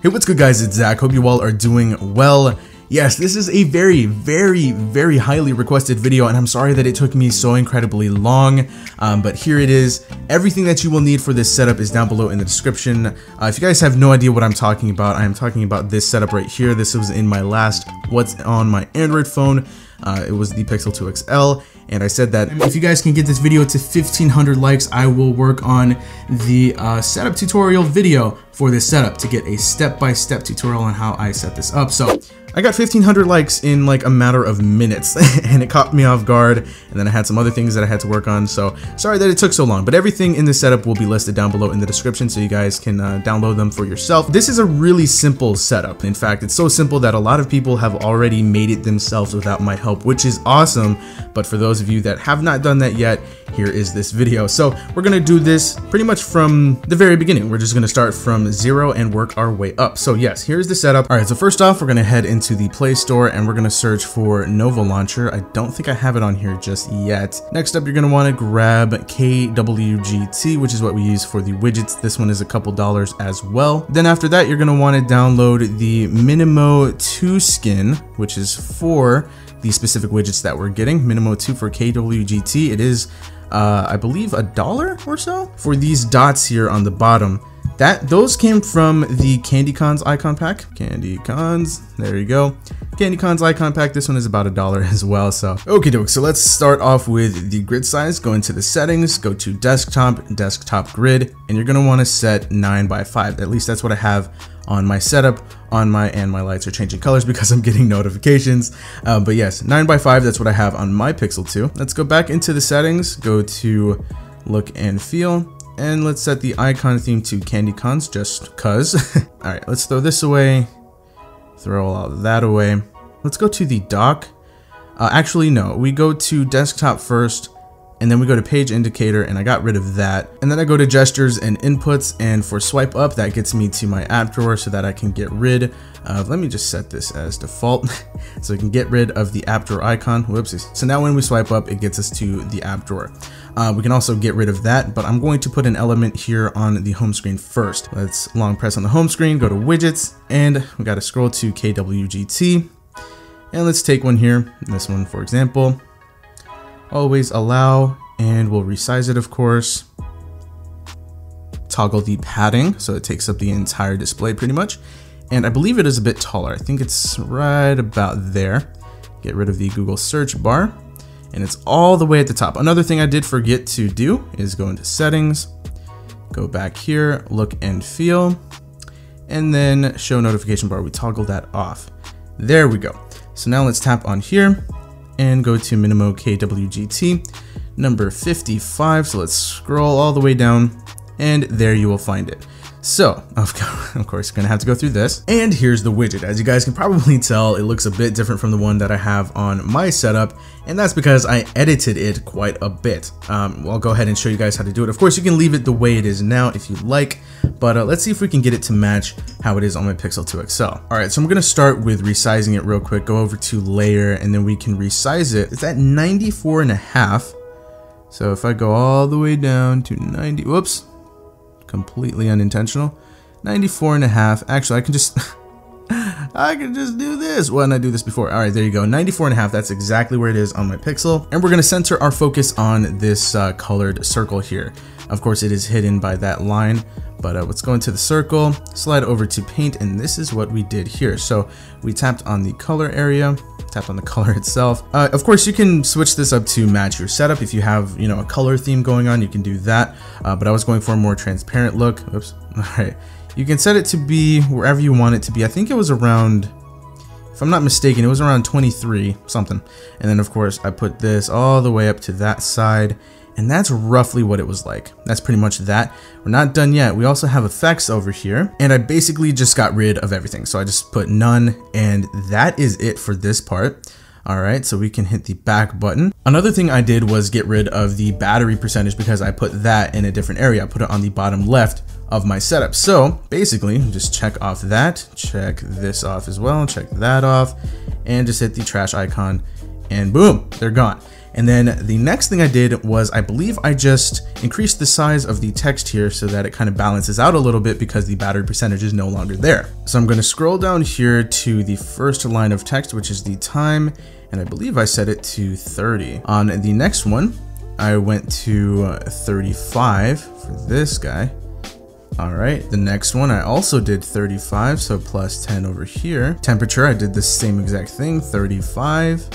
Hey, what's good guys? It's Zach. Hope you all are doing well. Yes, this is a very, very, very highly requested video, and I'm sorry that it took me so incredibly long, um, but here it is. Everything that you will need for this setup is down below in the description. Uh, if you guys have no idea what I'm talking about, I am talking about this setup right here. This was in my last What's on my Android phone. Uh, it was the Pixel 2 XL, and I said that if you guys can get this video to 1500 likes, I will work on the uh, setup tutorial video for this setup to get a step-by-step -step tutorial on how I set this up. So I got 1500 likes in like a matter of minutes and it caught me off guard and then I had some other things that I had to work on so sorry that it took so long but everything in this setup will be listed down below in the description so you guys can uh, download them for yourself. This is a really simple setup. In fact it's so simple that a lot of people have already made it themselves without my help which is awesome but for those of you that have not done that yet here is this video. So we're gonna do this pretty much from the very beginning. We're just gonna start from zero and work our way up. So yes, here's the setup. All right, so first off, we're gonna head into the Play Store and we're gonna search for Nova Launcher. I don't think I have it on here just yet. Next up, you're gonna wanna grab KWGT, which is what we use for the widgets. This one is a couple dollars as well. Then after that, you're gonna wanna download the Minimo 2 skin, which is for the specific widgets that we're getting. Minimo 2 for KWGT. It is uh, I believe a dollar or so for these dots here on the bottom. That those came from the Candy Cons icon pack. Candy Cons, there you go. Candy Cons icon pack. This one is about a dollar as well. So okay, doke. So let's start off with the grid size. Go into the settings, go to desktop, desktop grid, and you're gonna want to set nine by five. At least that's what I have on my setup on my and my lights are changing colors because I'm getting notifications uh, but yes 9 by 5 that's what I have on my Pixel 2 let's go back into the settings go to look and feel and let's set the icon theme to candy cons just cuz all right let's throw this away throw all that away let's go to the dock uh, actually no we go to desktop first and then we go to page indicator and I got rid of that. And then I go to gestures and inputs and for swipe up that gets me to my app drawer so that I can get rid of, let me just set this as default so I can get rid of the app drawer icon, whoopsies. So now when we swipe up it gets us to the app drawer. Uh, we can also get rid of that, but I'm going to put an element here on the home screen first. Let's long press on the home screen, go to widgets, and we got to scroll to KWGT. And let's take one here, this one for example. Always allow and we'll resize it of course. Toggle the padding so it takes up the entire display pretty much. And I believe it is a bit taller. I think it's right about there. Get rid of the Google search bar and it's all the way at the top another thing I did forget to do is go into settings go back here look and feel and then show notification bar we toggle that off there we go so now let's tap on here and go to Minimo KWGT number 55. So let's scroll all the way down and there you will find it. So, of course, gonna have to go through this. And here's the widget. As you guys can probably tell, it looks a bit different from the one that I have on my setup, and that's because I edited it quite a bit. Um, I'll go ahead and show you guys how to do it. Of course, you can leave it the way it is now if you like, but uh, let's see if we can get it to match how it is on my Pixel 2 XL. All right, so I'm gonna start with resizing it real quick, go over to layer, and then we can resize it. It's at 94 and a half. So if I go all the way down to 90, whoops, completely unintentional. 94 and a half. Actually, I can just... I can just do this. Why didn't I do this before? All right, there you go. 94 and a half. That's exactly where it is on my Pixel. And we're going to center our focus on this uh, colored circle here. Of course, it is hidden by that line, but uh, let's go into the circle, slide over to paint, and this is what we did here. So we tapped on the color area, tapped on the color itself. Uh, of course, you can switch this up to match your setup. If you have, you know, a color theme going on, you can do that. Uh, but I was going for a more transparent look. Oops. All right. You can set it to be wherever you want it to be. I think it was around, if I'm not mistaken, it was around 23 something. And then of course I put this all the way up to that side and that's roughly what it was like. That's pretty much that. We're not done yet. We also have effects over here. And I basically just got rid of everything. So I just put none and that is it for this part. All right, so we can hit the back button. Another thing I did was get rid of the battery percentage because I put that in a different area. I put it on the bottom left of my setup. So basically just check off that, check this off as well, check that off, and just hit the trash icon and boom, they're gone. And then the next thing I did was I believe I just increased the size of the text here so that it kind of balances out a little bit because the battery percentage is no longer there. So I'm going to scroll down here to the first line of text, which is the time, and I believe I set it to 30. On the next one, I went to 35 for this guy. All right, the next one I also did 35, so plus 10 over here. Temperature, I did the same exact thing, 35.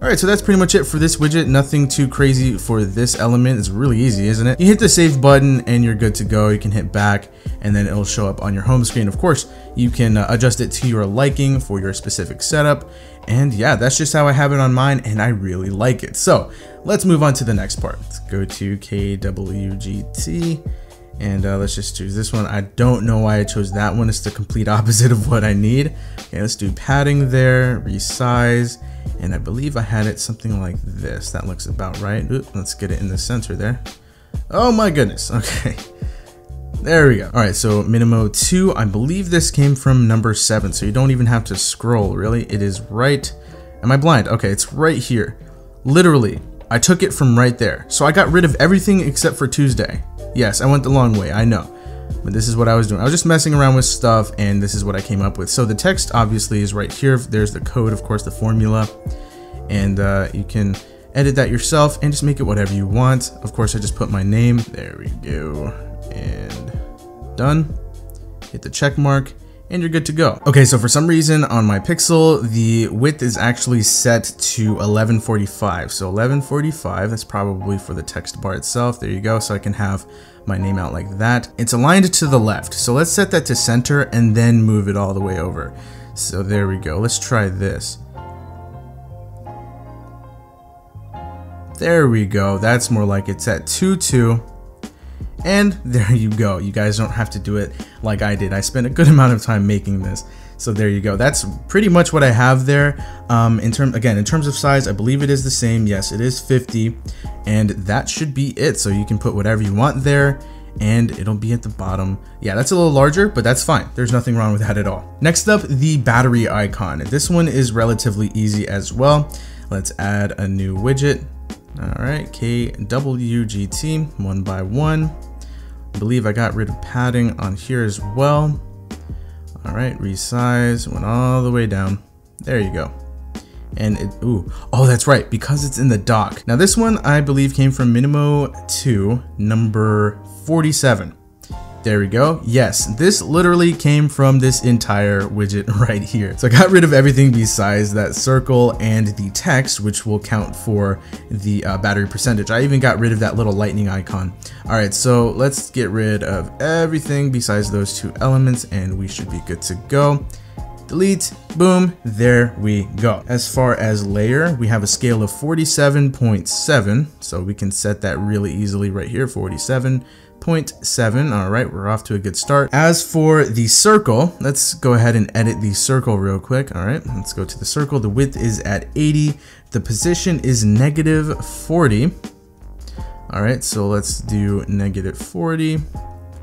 All right, so that's pretty much it for this widget. Nothing too crazy for this element. It's really easy, isn't it? You hit the save button and you're good to go. You can hit back and then it'll show up on your home screen. Of course, you can uh, adjust it to your liking for your specific setup. And yeah, that's just how I have it on mine and I really like it. So let's move on to the next part. Let's go to KWGT and uh, let's just choose this one. I don't know why I chose that one. It's the complete opposite of what I need. Okay, let's do padding there, resize, and I believe I had it something like this. That looks about right. Oop, let's get it in the center there. Oh my goodness, okay. There we go. All right, so Minimo 2, I believe this came from number 7, so you don't even have to scroll, really. It is right, am I blind? Okay, it's right here. Literally, I took it from right there. So I got rid of everything except for Tuesday. Yes, I went the long way, I know. But this is what I was doing. I was just messing around with stuff and this is what I came up with. So the text obviously is right here. There's the code, of course, the formula. And uh, you can edit that yourself and just make it whatever you want. Of course, I just put my name. There we go. And done. Hit the check mark and you're good to go. Okay, so for some reason on my Pixel, the width is actually set to 1145. So 1145, that's probably for the text bar itself. There you go. So I can have my name out like that. It's aligned to the left. So let's set that to center and then move it all the way over. So there we go. Let's try this. There we go. That's more like it's at 2, 2. And there you go. You guys don't have to do it like I did. I spent a good amount of time making this. So there you go. That's pretty much what I have there. Um, in term again, in terms of size, I believe it is the same. Yes, it is 50, and that should be it. So you can put whatever you want there, and it'll be at the bottom. Yeah, that's a little larger, but that's fine. There's nothing wrong with that at all. Next up, the battery icon. This one is relatively easy as well. Let's add a new widget. All right, KWGT one by one. I believe I got rid of padding on here as well. All right, resize, went all the way down. There you go. And it, ooh, oh, that's right, because it's in the dock. Now this one, I believe came from Minimo 2, number 47. There we go. Yes, this literally came from this entire widget right here. So I got rid of everything besides that circle and the text, which will count for the uh, battery percentage. I even got rid of that little lightning icon. All right, so let's get rid of everything besides those two elements and we should be good to go delete, boom, there we go. As far as layer, we have a scale of 47.7, so we can set that really easily right here, 47. 0.7. All right, we're off to a good start. As for the circle, let's go ahead and edit the circle real quick. All right, let's go to the circle. The width is at 80. The position is negative 40. All right, so let's do negative 40.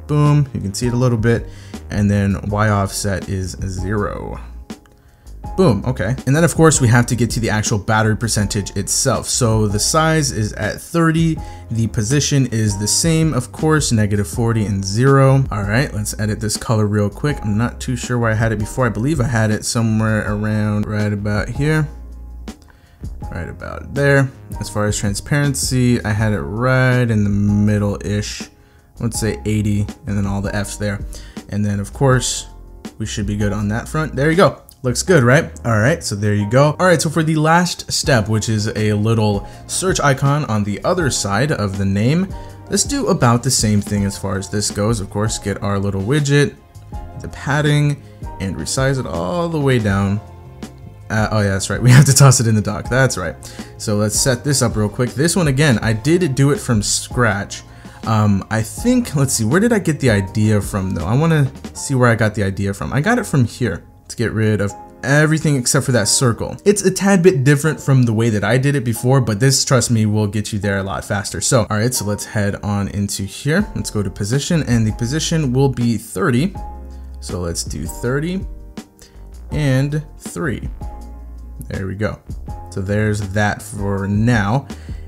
Boom, you can see it a little bit. And then Y offset is zero. Boom, okay. And then of course we have to get to the actual battery percentage itself. So the size is at 30, the position is the same, of course, negative 40 and zero. All right, let's edit this color real quick. I'm not too sure where I had it before. I believe I had it somewhere around right about here. Right about there. As far as transparency, I had it right in the middle-ish. Let's say 80 and then all the F's there. And then of course, we should be good on that front. There you go. Looks good, right? All right, so there you go. All right, so for the last step, which is a little search icon on the other side of the name, let's do about the same thing as far as this goes. Of course, get our little widget, the padding, and resize it all the way down. Uh, oh yeah, that's right. We have to toss it in the dock. That's right. So let's set this up real quick. This one, again, I did do it from scratch. Um, I think, let's see, where did I get the idea from though? I want to see where I got the idea from. I got it from here. Get rid of everything except for that circle. It's a tad bit different from the way that I did it before, but this, trust me, will get you there a lot faster. So, all right, so let's head on into here. Let's go to position and the position will be 30. So let's do 30 and three. There we go. So there's that for now.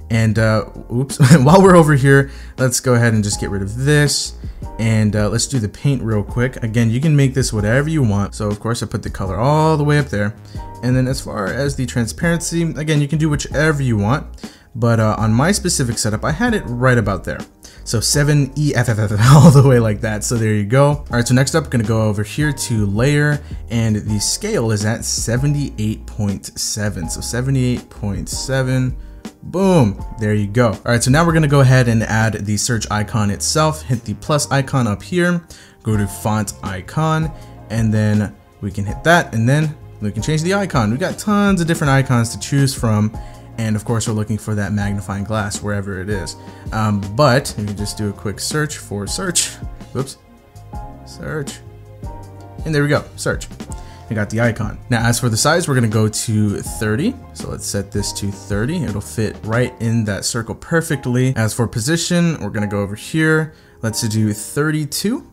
And uh, oops, while we're over here, let's go ahead and just get rid of this. And uh, let's do the paint real quick. Again, you can make this whatever you want. So of course I put the color all the way up there. And then as far as the transparency, again, you can do whichever you want. But uh, on my specific setup, I had it right about there. So 7EFFF all the way like that. So there you go. All right, so next up, gonna go over here to layer and the scale is at 78.7. So 78.7 Boom, there you go. All right, so now we're gonna go ahead and add the search icon itself, hit the plus icon up here, go to font icon, and then we can hit that, and then we can change the icon. We got tons of different icons to choose from, and of course we're looking for that magnifying glass wherever it is. Um, but we can just do a quick search for search. Whoops, search, and there we go, search. I got the icon. Now as for the size, we're gonna go to 30. So let's set this to 30. It'll fit right in that circle perfectly. As for position, we're gonna go over here. Let's do 32,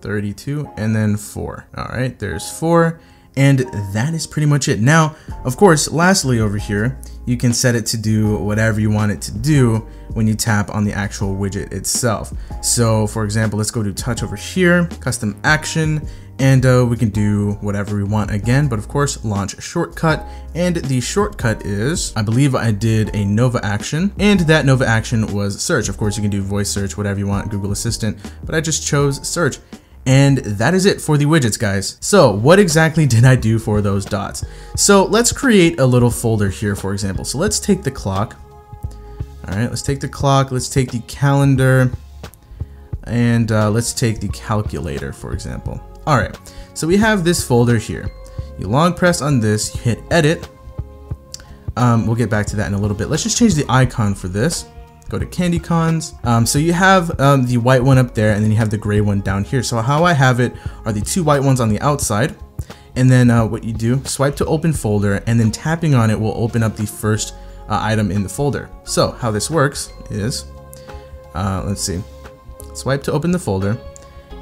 32, and then four. All right, there's four. And that is pretty much it. Now, of course, lastly over here, you can set it to do whatever you want it to do when you tap on the actual widget itself. So for example, let's go to touch over here, custom action, and uh, we can do whatever we want again, but of course launch shortcut. And the shortcut is, I believe I did a Nova action and that Nova action was search. Of course you can do voice search, whatever you want, Google Assistant, but I just chose search. And that is it for the widgets, guys. So what exactly did I do for those dots? So let's create a little folder here, for example. So let's take the clock. All right, let's take the clock. Let's take the calendar. And uh, let's take the calculator, for example. All right, so we have this folder here. You long press on this, you hit edit. Um, we'll get back to that in a little bit. Let's just change the icon for this go to candy cons. Um, so you have um, the white one up there and then you have the gray one down here. So how I have it are the two white ones on the outside. And then uh, what you do, swipe to open folder and then tapping on it will open up the first uh, item in the folder. So how this works is, uh, let's see, swipe to open the folder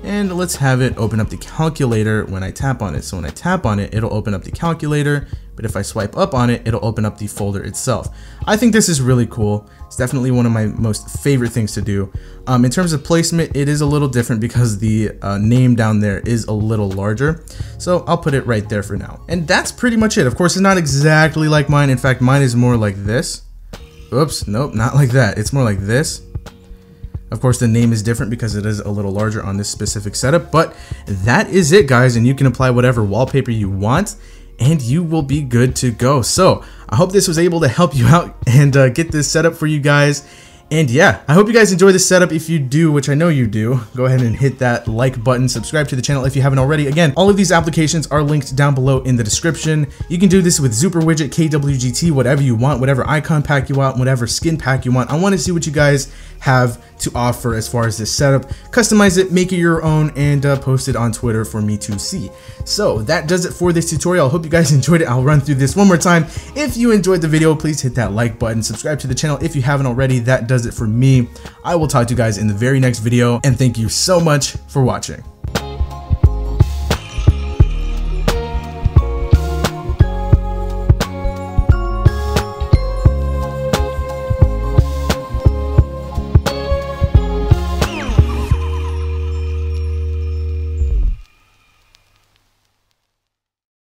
and let's have it open up the calculator when I tap on it. So when I tap on it, it'll open up the calculator but if I swipe up on it, it'll open up the folder itself. I think this is really cool. It's definitely one of my most favorite things to do. Um, in terms of placement, it is a little different because the uh, name down there is a little larger. So I'll put it right there for now. And that's pretty much it. Of course, it's not exactly like mine. In fact, mine is more like this. Oops, nope, not like that. It's more like this. Of course, the name is different because it is a little larger on this specific setup, but that is it, guys, and you can apply whatever wallpaper you want and you will be good to go. So I hope this was able to help you out and uh, get this set up for you guys. And yeah, I hope you guys enjoy this setup. If you do, which I know you do, go ahead and hit that like button, subscribe to the channel if you haven't already. Again, all of these applications are linked down below in the description. You can do this with Zooper Widget, KWGT, whatever you want, whatever icon pack you want, whatever skin pack you want. I want to see what you guys have to offer as far as this setup. Customize it, make it your own, and uh, post it on Twitter for me to see. So that does it for this tutorial. I hope you guys enjoyed it. I'll run through this one more time. If you enjoyed the video, please hit that like button, subscribe to the channel if you haven't already. That does it for me. I will talk to you guys in the very next video, and thank you so much for watching.